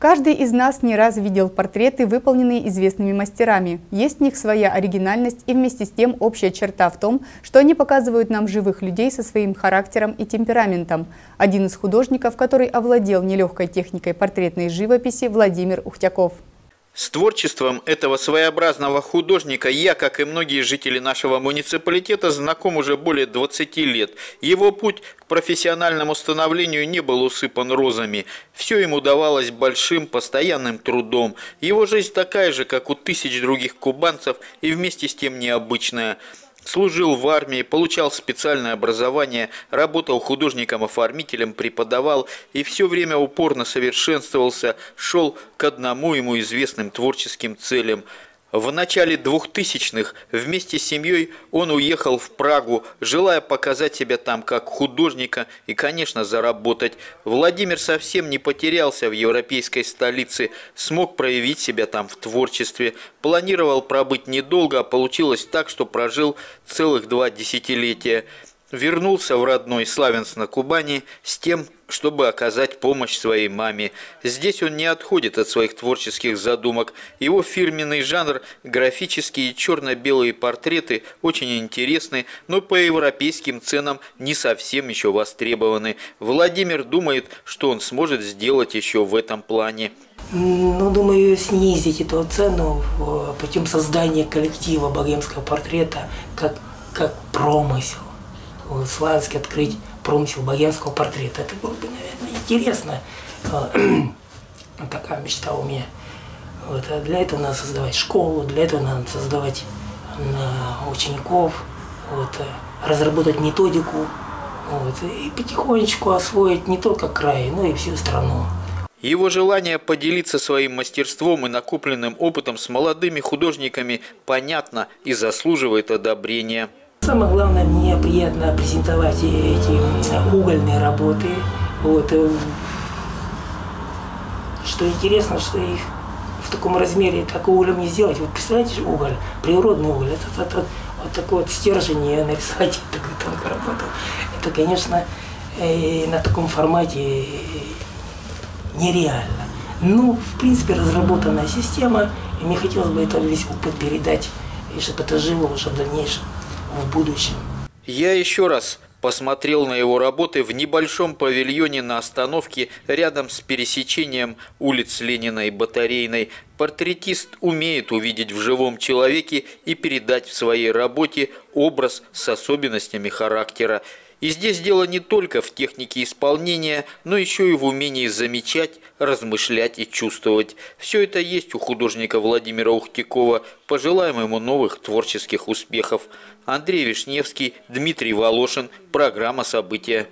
Каждый из нас не раз видел портреты, выполненные известными мастерами. Есть в них своя оригинальность и вместе с тем общая черта в том, что они показывают нам живых людей со своим характером и темпераментом. Один из художников, который овладел нелегкой техникой портретной живописи, Владимир Ухтяков. С творчеством этого своеобразного художника я, как и многие жители нашего муниципалитета, знаком уже более 20 лет. Его путь к профессиональному становлению не был усыпан розами. Все ему давалось большим, постоянным трудом. Его жизнь такая же, как у тысяч других кубанцев, и вместе с тем необычная – Служил в армии, получал специальное образование, работал художником-оформителем, преподавал и все время упорно совершенствовался, шел к одному ему известным творческим целям – в начале 2000-х вместе с семьей он уехал в Прагу, желая показать себя там как художника и, конечно, заработать. Владимир совсем не потерялся в европейской столице, смог проявить себя там в творчестве. Планировал пробыть недолго, а получилось так, что прожил целых два десятилетия – вернулся в родной Славянск на Кубани с тем, чтобы оказать помощь своей маме. Здесь он не отходит от своих творческих задумок. Его фирменный жанр – графические черно-белые портреты – очень интересны, но по европейским ценам не совсем еще востребованы. Владимир думает, что он сможет сделать еще в этом плане. Ну, думаю, снизить эту цену путем создания коллектива богемского портрета как, как промысел в Славянске открыть промысел богемского портрета. Это было бы, наверное, интересно. Такая мечта у меня. Вот. А для этого надо создавать школу, для этого надо создавать на учеников, вот, э, разработать методику вот, и потихонечку освоить не только край, но и всю страну. Его желание поделиться своим мастерством и накопленным опытом с молодыми художниками понятно и заслуживает одобрения. Самое главное, мне приятно презентовать эти угольные работы. Вот. Э, что интересно, что их в таком размере, как уголем не сделать. Вы представляете, уголь, природный уголь, это, это, это вот такой вот стержень и нарисовать такую тонкую работу. Это, конечно, э, на таком формате нереально. Ну, в принципе, разработанная система, и мне хотелось бы это весь опыт передать, и чтобы это жило уже в дальнейшем в будущем. Я еще раз посмотрел на его работы в небольшом павильоне на остановке рядом с пересечением улиц Ленина и Батарейной. Портретист умеет увидеть в живом человеке и передать в своей работе образ с особенностями характера. И здесь дело не только в технике исполнения, но еще и в умении замечать, размышлять и чувствовать. Все это есть у художника Владимира Ухтякова. Пожелаем ему новых творческих успехов. Андрей Вишневский, Дмитрий Волошин. Программа «События».